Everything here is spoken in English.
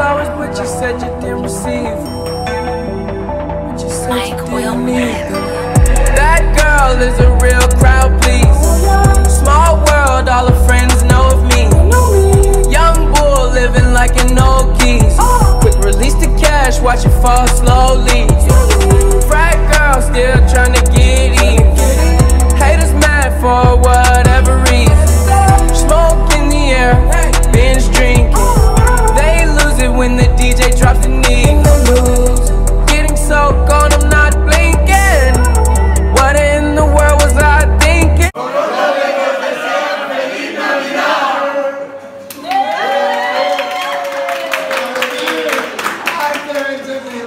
flowers, but you said you didn't receive. But you said Mike you didn't Will need them. That girl is a real crowd, please. Small world, all her friends know of me. Young bull living like an old geese. Quick release the cash, watch it fall slowly.